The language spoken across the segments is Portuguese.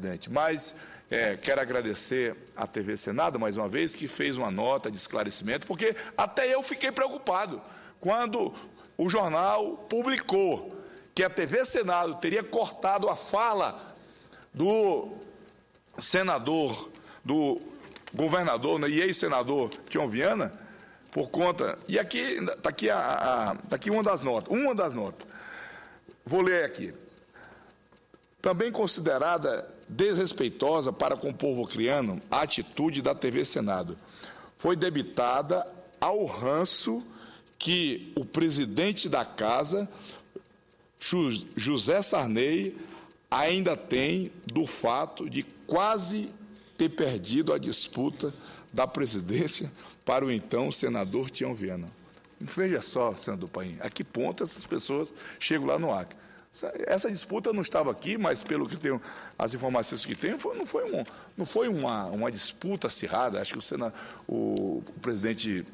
presidente. Mas é, quero agradecer à TV Senado, mais uma vez, que fez uma nota de esclarecimento, porque até eu fiquei preocupado quando o jornal publicou que a TV Senado teria cortado a fala do senador, do governador né, e ex-senador Tião Viana, por conta. E aqui está aqui, a, a, tá aqui uma das notas. Uma das notas. Vou ler aqui. Também considerada desrespeitosa para com o povo criano a atitude da TV Senado. Foi debitada ao ranço que o presidente da casa, José Sarney, ainda tem do fato de quase ter perdido a disputa da presidência para o então senador Tião Viana. Veja só, senador Paim, a que ponto essas pessoas chegam lá no Acre. Essa disputa não estava aqui, mas pelo que tenho, as informações que tenho, foi, não foi, um, não foi uma, uma disputa acirrada. Acho que o, Senado, o, o presidente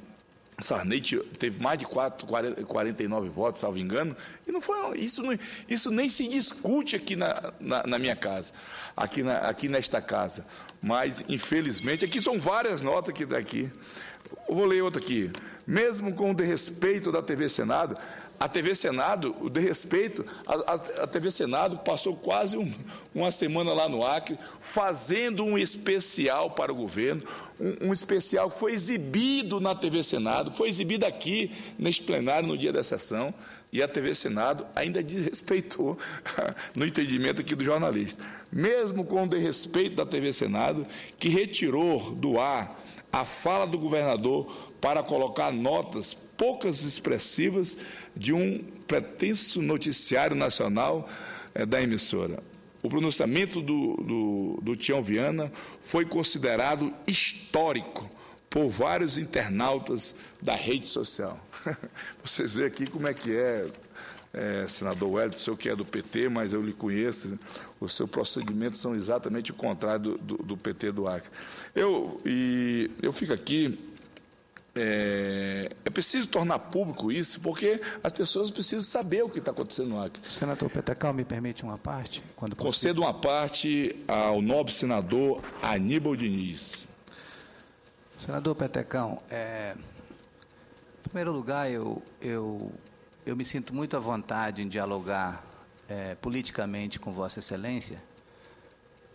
Sarney teve mais de 4, 49 votos, salvo engano, e não foi isso, isso nem se discute aqui na, na, na minha casa, aqui, na, aqui nesta casa. Mas, infelizmente, aqui são várias notas que daqui. Vou ler outra aqui. Mesmo com o desrespeito da TV Senado, a TV Senado, o de respeito, a, a, TV Senado passou quase um, uma semana lá no Acre, fazendo um especial para o governo, um, um, especial que foi exibido na TV Senado, foi exibido aqui neste plenário no dia da sessão, e a TV Senado ainda desrespeitou, no entendimento aqui do jornalista. Mesmo com o desrespeito da TV Senado, que retirou do ar a fala do governador para colocar notas poucas expressivas de um pretenso noticiário nacional é, da emissora. O pronunciamento do, do, do Tião Viana foi considerado histórico por vários internautas da rede social. Vocês veem aqui como é que é, é senador Wellington, o senhor que é do PT, mas eu lhe conheço, os seus procedimentos são exatamente o contrário do, do, do PT do Acre. Eu, e, eu fico aqui é, é, preciso tornar público isso, porque as pessoas precisam saber o que está acontecendo no Acre. Senador Petecal, me permite uma parte? Quando Concedo uma parte ao nobre senador Aníbal Diniz. Senador Petecão, é, em primeiro lugar, eu, eu, eu me sinto muito à vontade em dialogar é, politicamente com Vossa Excelência,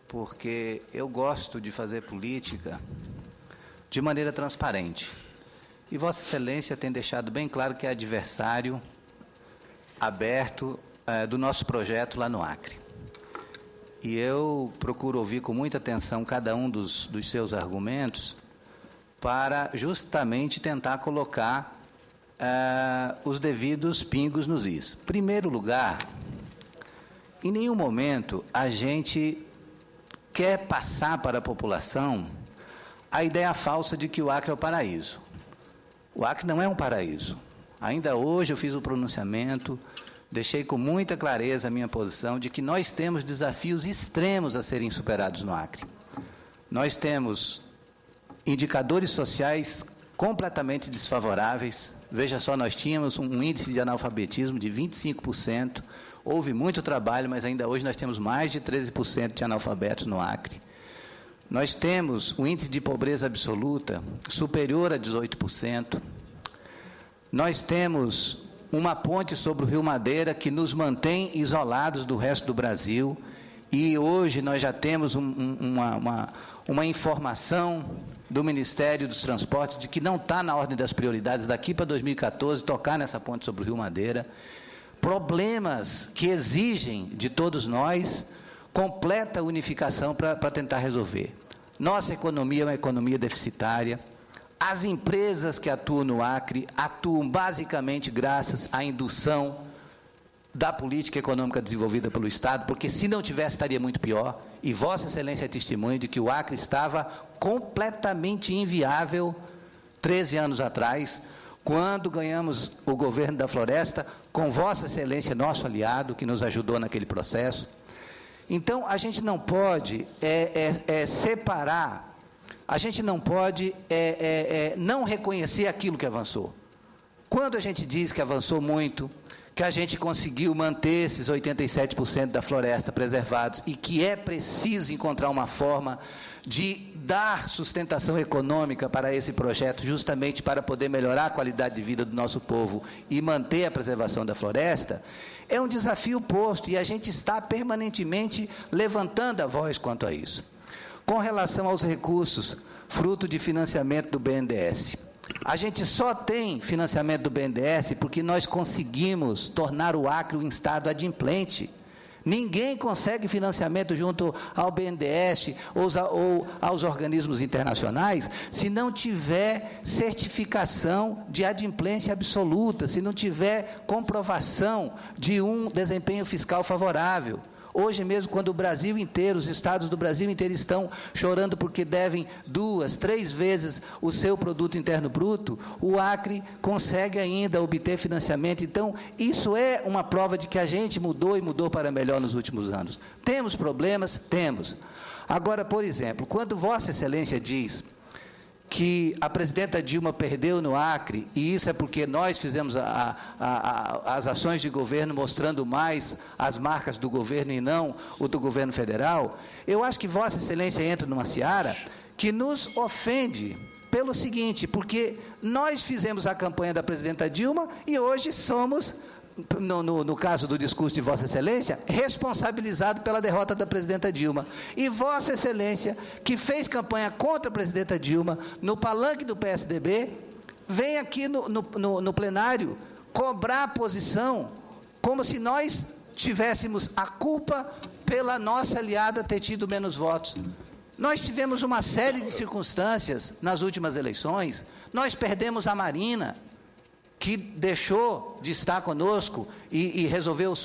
porque eu gosto de fazer política de maneira transparente. E Vossa Excelência tem deixado bem claro que é adversário aberto é, do nosso projeto lá no Acre. E eu procuro ouvir com muita atenção cada um dos, dos seus argumentos para justamente tentar colocar é, os devidos pingos nos is. Primeiro lugar, em nenhum momento a gente quer passar para a população a ideia falsa de que o Acre é o paraíso. O Acre não é um paraíso. Ainda hoje eu fiz o pronunciamento, deixei com muita clareza a minha posição de que nós temos desafios extremos a serem superados no Acre. Nós temos indicadores sociais completamente desfavoráveis. Veja só, nós tínhamos um índice de analfabetismo de 25%. Houve muito trabalho, mas ainda hoje nós temos mais de 13% de analfabetos no Acre. Nós temos um índice de pobreza absoluta superior a 18%. Nós temos uma ponte sobre o Rio Madeira que nos mantém isolados do resto do Brasil. E hoje nós já temos um, uma, uma, uma informação do Ministério dos Transportes de que não está na ordem das prioridades daqui para 2014 tocar nessa ponte sobre o Rio Madeira. Problemas que exigem de todos nós completa unificação para tentar resolver. Nossa economia é uma economia deficitária. As empresas que atuam no Acre atuam basicamente graças à indução da política econômica desenvolvida pelo Estado, porque se não tivesse estaria muito pior. E Vossa Excelência é testemunha de que o Acre estava completamente inviável 13 anos atrás, quando ganhamos o governo da floresta, com Vossa Excelência, nosso aliado, que nos ajudou naquele processo. Então, a gente não pode é, é, é separar, a gente não pode é, é, é, não reconhecer aquilo que avançou. Quando a gente diz que avançou muito, que a gente conseguiu manter esses 87% da floresta preservados e que é preciso encontrar uma forma de dar sustentação econômica para esse projeto, justamente para poder melhorar a qualidade de vida do nosso povo e manter a preservação da floresta, é um desafio posto e a gente está permanentemente levantando a voz quanto a isso. Com relação aos recursos, fruto de financiamento do BNDES. A gente só tem financiamento do BNDES porque nós conseguimos tornar o Acre um estado adimplente. Ninguém consegue financiamento junto ao BNDES ou, aos organismos internacionais se não tiver certificação de adimplência absoluta, se não tiver comprovação de um desempenho fiscal favorável. Hoje mesmo, quando o Brasil inteiro, os estados do Brasil inteiro estão chorando porque devem duas, três vezes o seu produto interno bruto, o Acre consegue ainda obter financiamento. Então, isso é uma prova de que a gente mudou e mudou para melhor nos últimos anos. Temos problemas? Temos. Agora, por exemplo, quando Vossa Excelência diz que a presidenta Dilma perdeu no Acre, e isso é porque nós fizemos a, a, a, as ações de governo mostrando mais as marcas do governo e não o do governo federal, eu acho que Vossa Excelência entra numa seara que nos ofende pelo seguinte, porque nós fizemos a campanha da presidenta Dilma e hoje somos no, no, no, caso do discurso de Vossa Excelência, responsabilizado pela derrota da presidenta Dilma. E Vossa Excelência, que fez campanha contra a presidenta Dilma, no palanque do PSDB, vem aqui no, no, plenário cobrar a posição como se nós tivéssemos a culpa pela nossa aliada ter tido menos votos. Nós tivemos uma série de circunstâncias nas últimas eleições. Nós perdemos a Marina, que deixou de estar conosco e, e resolveu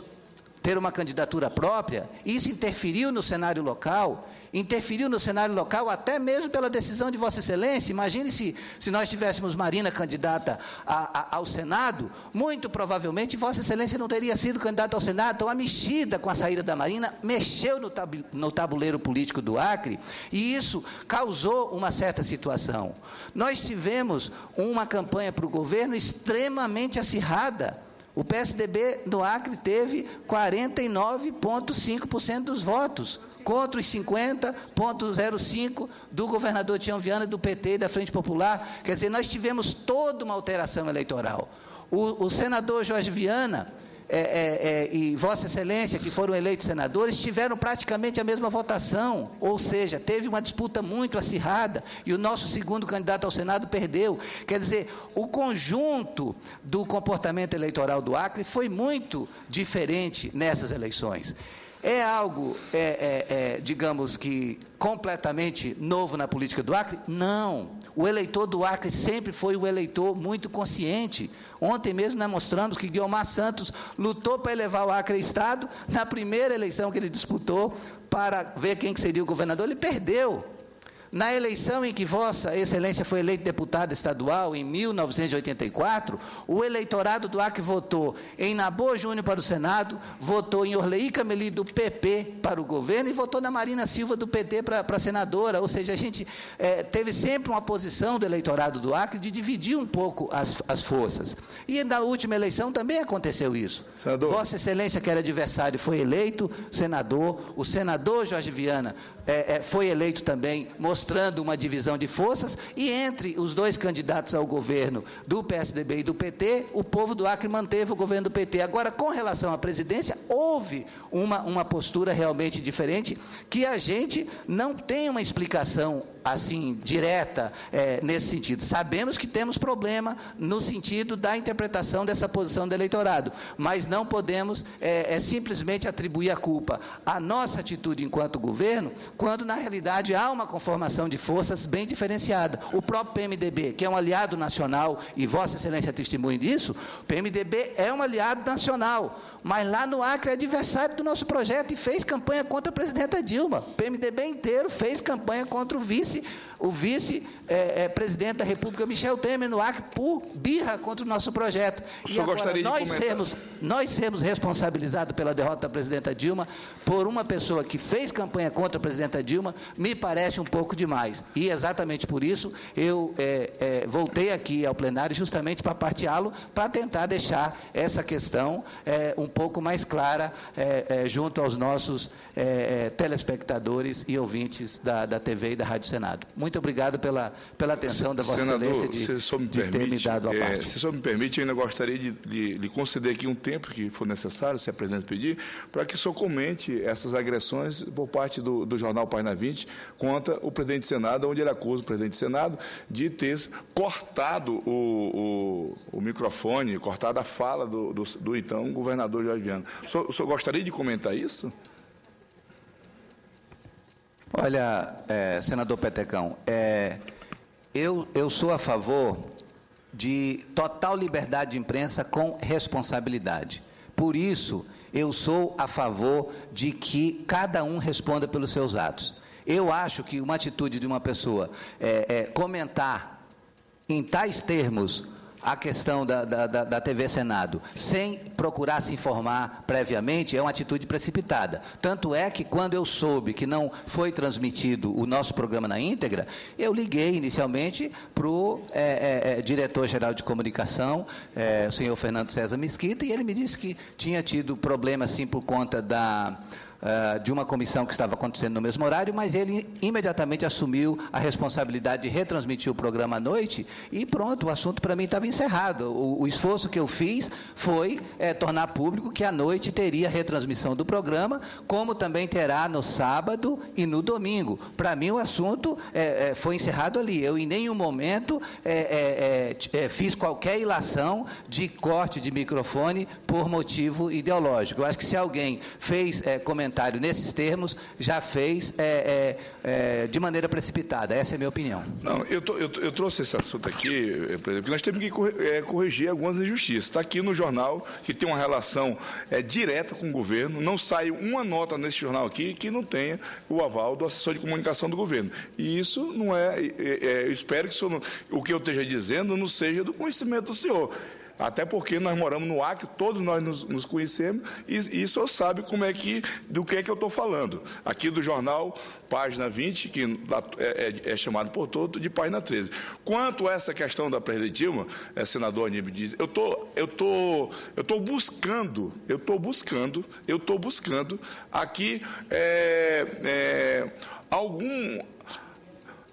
ter uma candidatura própria, isso interferiu no cenário local, interferiu no cenário local até mesmo pela decisão de Vossa Excelência. Imagine se, se nós tivéssemos Marina candidata a, a, ao Senado, muito provavelmente Vossa Excelência não teria sido candidata ao Senado. Então, a mexida com a saída da Marina mexeu no, tab, no tabuleiro político do Acre e isso causou uma certa situação. Nós tivemos uma campanha para o governo extremamente acirrada. O PSDB do Acre teve 49,5% dos votos contra os 50,05 do governador Tião Viana, do PT e da Frente Popular. Quer dizer, nós tivemos toda uma alteração eleitoral. O, o senador Jorge Viana é, é, é, e Vossa Excelência, que foram eleitos senadores, tiveram praticamente a mesma votação, ou seja, teve uma disputa muito acirrada e o nosso segundo candidato ao Senado perdeu. Quer dizer, o conjunto do comportamento eleitoral do Acre foi muito diferente nessas eleições. É algo, é, é, é, digamos que, completamente novo na política do Acre? Não. O eleitor do Acre sempre foi um eleitor muito consciente. Ontem mesmo nós mostramos que Guilmar Santos lutou para elevar o Acre a Estado. Na primeira eleição que ele disputou, para ver quem que seria o governador, ele perdeu. Na eleição em que Vossa Excelência foi eleito deputado estadual, em 1984, o eleitorado do Acre votou em Nabô Júnior para o Senado, votou em Orleí Cameli do PP para o governo e votou na Marina Silva do PT para, para senadora. Ou seja, a gente é, teve sempre uma posição do eleitorado do Acre de dividir um pouco as, as forças. E na última eleição também aconteceu isso. Senador. Vossa Excelência, que era adversário, foi eleito senador. O senador Jorge Viana é, é, foi eleito também, mostrando uma divisão de forças, e entre os dois candidatos ao governo do PSDB e do PT, o povo do Acre manteve o governo do PT. Agora, com relação à presidência, houve uma, uma postura realmente diferente, que a gente não tem uma explicação assim direta é, nesse sentido. Sabemos que temos problema no sentido da interpretação dessa posição do eleitorado, mas não podemos é, é, simplesmente atribuir a culpa à nossa atitude enquanto governo, quando na realidade há uma conformação de forças bem diferenciada. O próprio PMDB, que é um aliado nacional, e Vossa Excelência testemunha disso, o PMDB é um aliado nacional mas lá no Acre é adversário do nosso projeto e fez campanha contra a presidenta Dilma. O PMDB inteiro fez campanha contra o vice, o vice-presidente é, é, da República, Michel Temer, no Acre, por birra contra o nosso projeto. O e agora, nós sermos, nós sermos responsabilizados pela derrota da presidenta Dilma por uma pessoa que fez campanha contra a presidenta Dilma, me parece um pouco demais. E exatamente por isso eu é, é, voltei aqui ao plenário justamente para parteá-lo, para tentar deixar essa questão é, um pouco mais clara é, é, junto aos nossos é, telespectadores e ouvintes da, da TV e da Rádio Senado. Muito obrigado pela, pela atenção da Vossa Senador, Excelência de, me de permite, ter me dado a parte. Se o senhor me permite, eu ainda gostaria de conceder aqui um tempo que for necessário, se a presidente pedir, para que o senhor comente essas agressões por parte do, do jornal Página 20 contra o presidente do Senado, onde ele acusa o presidente do Senado de ter cortado o, o, o microfone, cortado a fala do, do, do então governador Jorge Viana. O senhor, o senhor gostaria de comentar isso? Olha, é, senador Petecão, é, eu, eu sou a favor de total liberdade de imprensa com responsabilidade. Por isso, eu sou a favor de que cada um responda pelos seus atos. Eu acho que uma atitude de uma pessoa é, é comentar em tais termos a questão da, da, da, TV Senado sem procurar se informar previamente é uma atitude precipitada. Tanto é que quando eu soube que não foi transmitido o nosso programa na íntegra, eu liguei inicialmente para o é, é, é, diretor-geral de comunicação, é, o senhor Fernando César Mesquita, e ele me disse que tinha tido problema assim por conta da uh, de uma comissão que estava acontecendo no mesmo horário, mas ele imediatamente assumiu a responsabilidade de retransmitir o programa à noite e pronto, o assunto para mim estava encerrado. O, o, esforço que eu fiz foi é, tornar público que à noite teria retransmissão do programa, como também terá no sábado e no domingo. Para mim o assunto é, é, foi encerrado ali. Eu em nenhum momento fiz qualquer ilação de corte de microfone por motivo ideológico. Eu acho que se alguém fez comentário nesses termos já fez é, é, é, de maneira precipitada. Essa é a minha opinião. Não, eu, tô, eu, eu trouxe esse assunto aqui, eh, porque nós temos que é, corrigir algumas injustiças. Está aqui no jornal que tem uma relação é, direta com o governo. Não sai uma nota nesse jornal aqui que não tenha o aval do assessor de comunicação do governo. E isso não é. eu espero que não, o que eu esteja dizendo não seja do conhecimento do senhor. Até porque nós moramos no Acre, todos nós nos, nos conhecemos e, e senhor sabe como é que, do que é que eu estou falando. Aqui do jornal, página 20, que é, é, é, chamado por todo, de página 13. Quanto a essa questão da Dilma, é, senador Aníbal diz, eu tô, eu tô, eu tô buscando, eu estou buscando, eu estou buscando aqui é, é, algum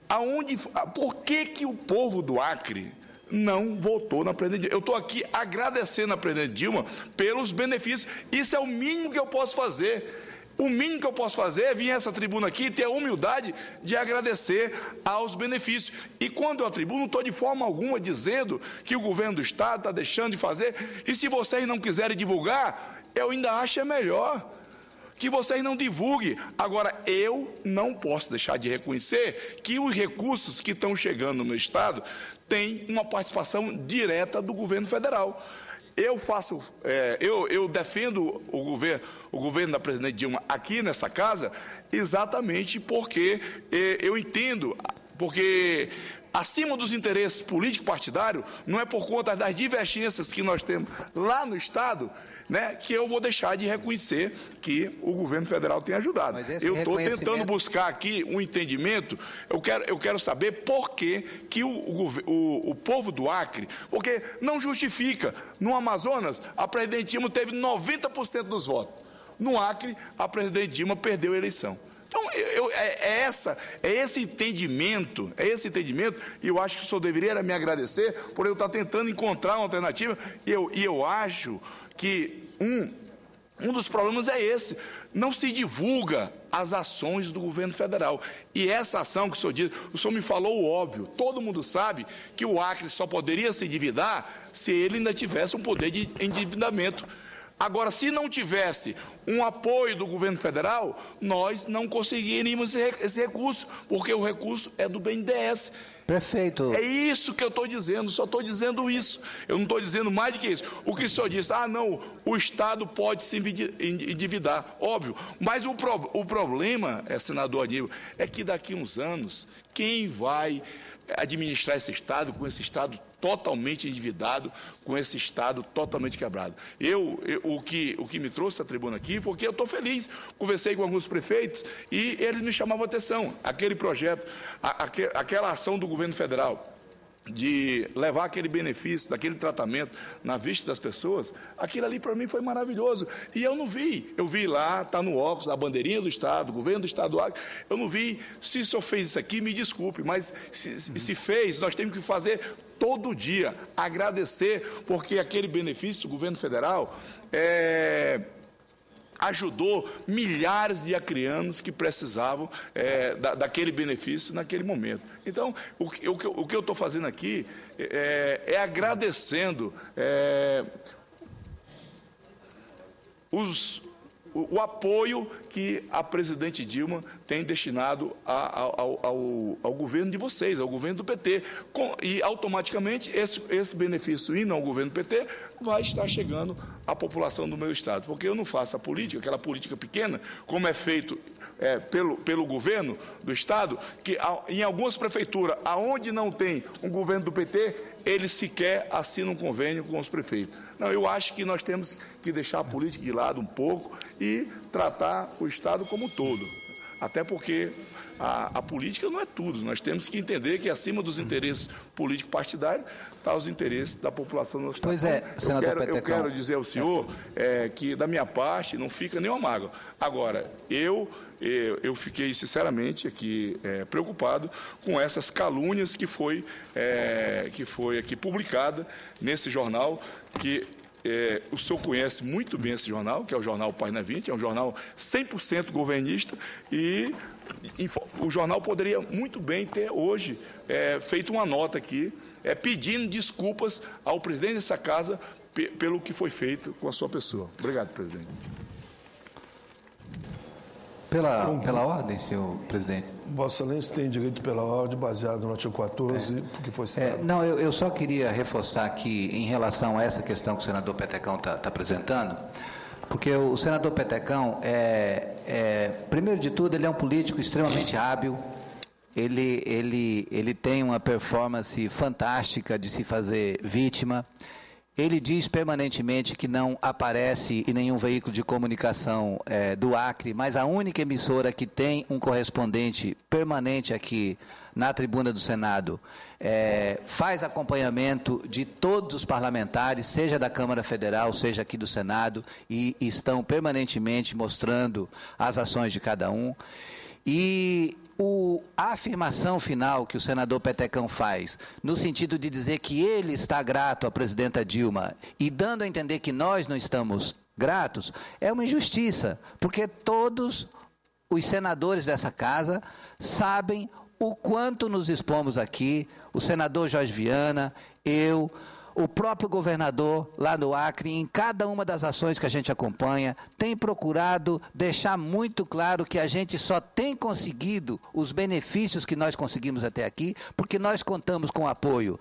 aonde, por que que o povo do Acre não votou na presidente Dilma. Eu estou aqui agradecendo a presidente Dilma pelos benefícios. Isso é o mínimo que eu posso fazer. O mínimo que eu posso fazer é vir a essa tribuna aqui e ter a humildade de agradecer aos benefícios. E quando eu atribuo, não estou de forma alguma dizendo que o governo do Estado está deixando de fazer. E se vocês não quiserem divulgar, eu ainda acho é melhor que vocês não divulguem. Agora, eu não posso deixar de reconhecer que os recursos que estão chegando no Estado têm uma participação direta do governo federal. Eu faço, é, eu, eu defendo o governo, o governo da presidente Dilma aqui nessa casa, exatamente porque é, eu entendo, porque acima dos interesses políticos partidários, não é por conta das divergências que nós temos lá no Estado, né, que eu vou deixar de reconhecer que o governo federal tem ajudado. Eu estou tentando buscar aqui um entendimento, eu quero, eu quero saber por que, que o, o, o povo do Acre, porque não justifica, no Amazonas, a presidente Dilma teve 90% dos votos. No Acre, a presidente Dilma perdeu a eleição. Então, eu, é, é, essa, é esse entendimento, é esse entendimento, e eu acho que o senhor deveria me agradecer por eu estar tentando encontrar uma alternativa, e eu, e eu acho que um, um dos problemas é esse. Não se divulga as ações do governo federal. E essa ação que o senhor diz, o senhor me falou o óbvio. Todo mundo sabe que o Acre só poderia se endividar se ele ainda tivesse um poder de endividamento. Agora, se não tivesse um apoio do governo federal, nós não conseguiríamos esse recurso, porque o recurso é do BNDES. Prefeito. É isso que eu estou dizendo, só estou dizendo isso. Eu não estou dizendo mais do que isso. O que o senhor disse, ah, não, o Estado pode se endividar, óbvio. Mas o, pro, o problema, é, senador Aníbal, é que daqui a uns anos, quem vai administrar esse Estado com esse Estado totalmente endividado, com esse Estado totalmente quebrado. Eu, eu, o, que, o que me trouxe à tribuna aqui, porque eu estou feliz, conversei com alguns prefeitos e eles me chamavam a atenção. Aquele projeto, a, aquela ação do governo federal, de levar aquele benefício, daquele tratamento na vista das pessoas, aquilo ali para mim foi maravilhoso. E eu não vi. Eu vi lá, está no óculos, a bandeirinha do Estado, governo do Estado. Eu não vi. Se o senhor fez isso aqui, me desculpe, mas se, se fez, nós temos que fazer todo dia. Agradecer, porque aquele benefício do governo federal é, ajudou milhares de acrianos que precisavam é, da, daquele benefício naquele momento. Então, o, o, o que eu estou fazendo aqui é, é agradecendo é, os, o, o, apoio que a presidente Dilma tem destinado a, ao, ao, ao, governo de vocês, ao governo do PT. Com, e automaticamente esse, esse benefício indo ao governo do PT vai estar chegando à população do meu estado. Porque eu não faço a política, aquela política pequena, como é feito é, pelo, pelo governo do estado, que em algumas prefeituras, aonde não tem um governo do PT, eles sequer assinam um convênio com os prefeitos. Não, eu acho que nós temos que deixar a política de lado um pouco e tratar o Estado como um todo. Até porque a, a, política não é tudo. Nós temos que entender que acima dos interesses políticos partidários está os interesses da população do Estado. Pois é, senador eu quero, eu quero dizer ao senhor é, que, da minha parte, não fica nenhuma mágoa. Agora, eu eu fiquei sinceramente aqui é, preocupado com essas calúnias que foi, é, que foi aqui publicada nesse jornal, que é, o senhor conhece muito bem esse jornal, que é o jornal Página 20, é um jornal 100% governista, e, e, o jornal poderia muito bem ter hoje é, feito uma nota aqui, é, pedindo desculpas ao presidente dessa casa pelo que foi feito com a sua pessoa. Obrigado, presidente. Pela, pela ordem, senhor presidente. Vossa Excelência tem direito pela ordem, baseado no artigo 14, é. porque foi citado. É, não, eu, eu, só queria reforçar aqui, em relação a essa questão que o senador Petecão está tá apresentando, porque o senador Petecão, é, é, primeiro de tudo, ele é um político extremamente hábil, ele, ele, ele tem uma performance fantástica de se fazer vítima, ele diz permanentemente que não aparece em nenhum veículo de comunicação é, do Acre, mas a única emissora que tem um correspondente permanente aqui na tribuna do Senado é, faz acompanhamento de todos os parlamentares, seja da Câmara Federal, seja aqui do Senado, e estão permanentemente mostrando as ações de cada um. E o, a afirmação final que o senador Petecão faz, no sentido de dizer que ele está grato à presidenta Dilma e dando a entender que nós não estamos gratos, é uma injustiça, porque todos os senadores dessa casa sabem o quanto nos expomos aqui, o senador Jorge Viana, eu, o próprio governador lá no Acre, em cada uma das ações que a gente acompanha, tem procurado deixar muito claro que a gente só tem conseguido os benefícios que nós conseguimos até aqui, porque nós contamos com apoio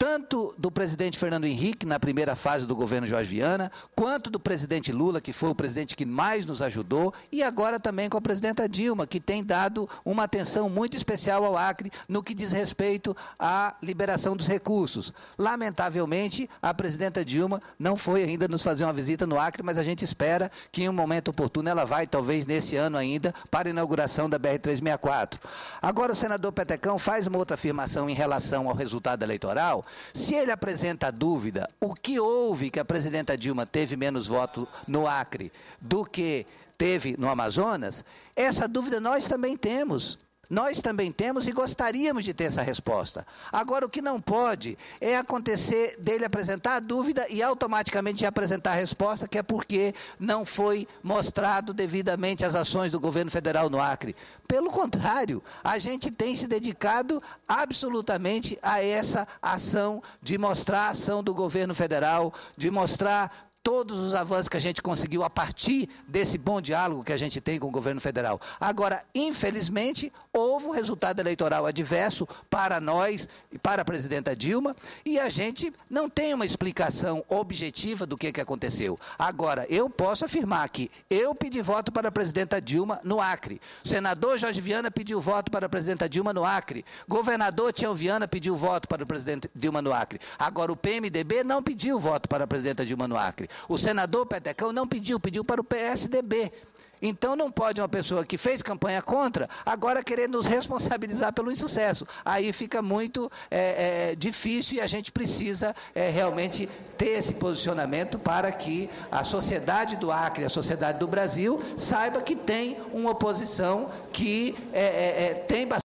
tanto do presidente Fernando Henrique, na primeira fase do governo Jorge Viana, quanto do presidente Lula, que foi o presidente que mais nos ajudou, e agora também com a presidenta Dilma, que tem dado uma atenção muito especial ao Acre no que diz respeito à liberação dos recursos. Lamentavelmente, a presidenta Dilma não foi ainda nos fazer uma visita no Acre, mas a gente espera que em um momento oportuno ela vai, talvez nesse ano ainda, para a inauguração da BR-364. Agora o senador Petecão faz uma outra afirmação em relação ao resultado eleitoral, se ele apresenta dúvida, o que houve que a presidenta Dilma teve menos votos no Acre do que teve no Amazonas, essa dúvida nós também temos. Nós também temos e gostaríamos de ter essa resposta. Agora, o que não pode é acontecer dele apresentar a dúvida e automaticamente apresentar a resposta, que é porque não foi mostrado devidamente as ações do governo federal no Acre. Pelo contrário, a gente tem se dedicado absolutamente a essa ação de mostrar a ação do governo federal, de mostrar todos os avanços que a gente conseguiu a partir desse bom diálogo que a gente tem com o governo federal. Agora, infelizmente, houve um resultado eleitoral adverso para nós e para a presidenta Dilma, e a gente não tem uma explicação objetiva do que, que aconteceu. Agora, eu posso afirmar que eu pedi voto para a presidenta Dilma no Acre. O senador Jorge Viana pediu voto para a presidenta Dilma no Acre. Governador Tião Viana pediu voto para o presidente Dilma no Acre. Agora, o PMDB não pediu voto para a presidenta Dilma no Acre. O senador Petecão não pediu, pediu para o PSDB. Então não pode uma pessoa que fez campanha contra agora querer nos responsabilizar pelo insucesso. Aí fica muito é, é, difícil e a gente precisa é, realmente ter esse posicionamento para que a sociedade do Acre, a sociedade do Brasil, saiba que tem uma oposição que é, é, é, tem bastante